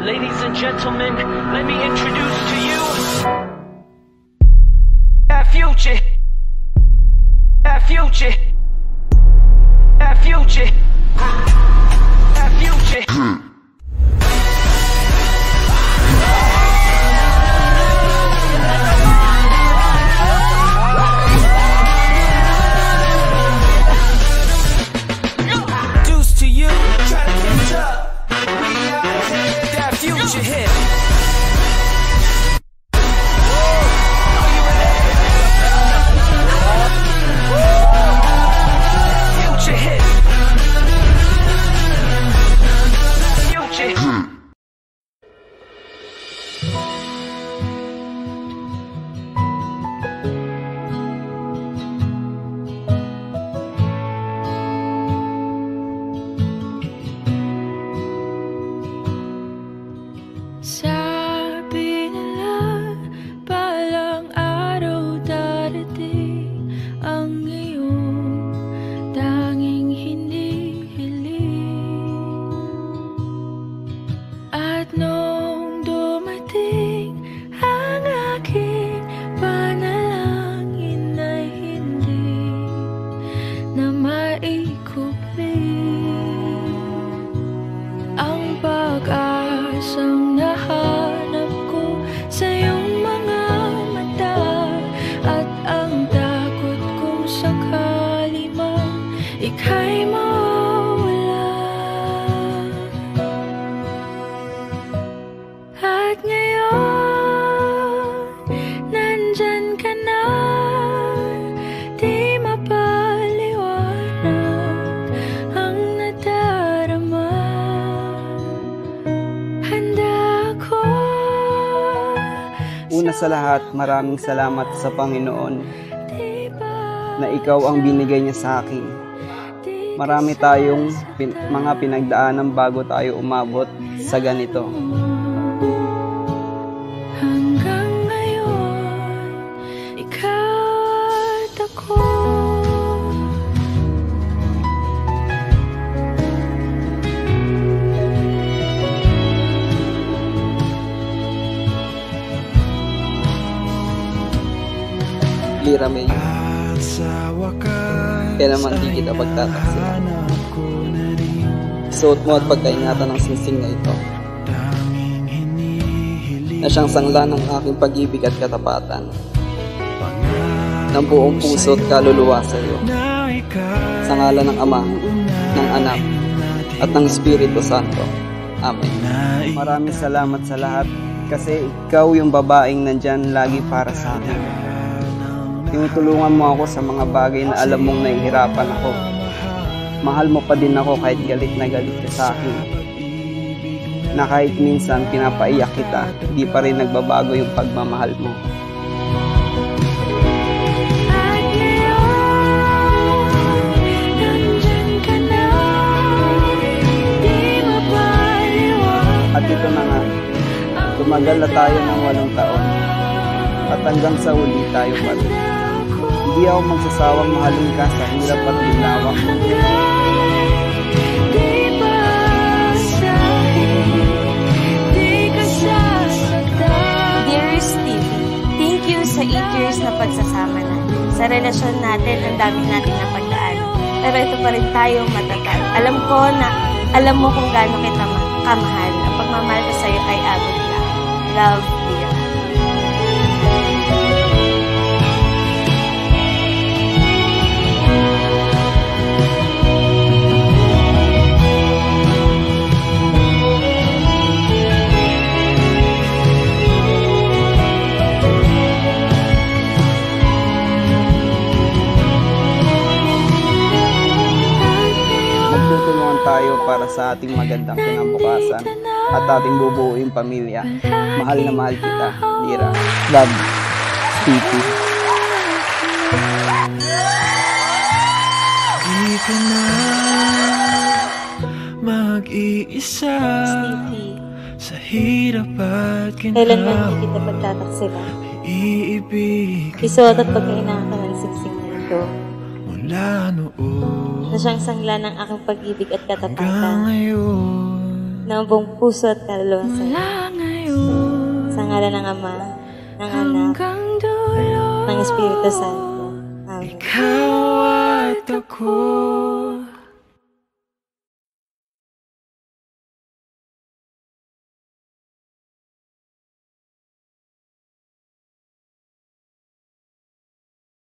Ladies and gentlemen, let me introduce to you that future. That future. That future. That future. Ang takot kong sakali man ika'y mawala. At ngayon, Una sa lahat, maraming salamat sa Panginoon na ikaw ang binigay niya sa akin. Marami tayong pin- mga pinagdaanan bago tayo umabot sa ganito. Lira May, kaya naman di kita pagtataksilan. Suot mo at pagkaingatan ng singsing na ito. Na siyang sangla ng aking pag-ibig at katapatan. Ng buong puso at kaluluwa sa iyo. Sa ngalan ng Ama, ng Anak, at ng Espiritu Santo. Amen. Maraming salamat sa lahat kasi ikaw yung babaeng nandyan lagi para sa akin. Tinutulungan mo ako sa mga bagay na alam mong nahihirapan ako. Mahal mo pa din ako kahit galit na galit ka sa akin. Na kahit minsan pinapaiyak kita, di pa rin nagbabago yung pagmamahal mo. At ito na nga, tumagal na tayo ng walong taon. At hanggang sa uli tayo pa rin. Hindi ako magsasawang mahalin ka sa hirap at ginawa mo. Sa 8 years na pagsasama natin. Sa relasyon natin, ang dami natin na pagdaan. Pero ito pa rin tayo matatag. Alam ko na, alam mo kung gaano kita ma- kamahal. Ang pagmamahal ko sa'yo ay abot lang. Love, dear. Tayo para sa ating magandang kinabukasan at ating bubuuing pamilya. Mahal na mahal kita, Lira. Love, Stevie. Di ka na mag-iisa Sa hirap at kailan man ginawa hindi kita pagtataksilan. Iibig Isuot at pagkainaan ka ng siksing na ito. Mula noon Na siyang sangla ng aking pag-ibig at katapatan. ngayon ng buong puso at kaluluwa sa iyo. Ngayon Sa ngalan ng Ama, ng Anak, dulo ng Espiritu Santo. Amen. Ikaw at ako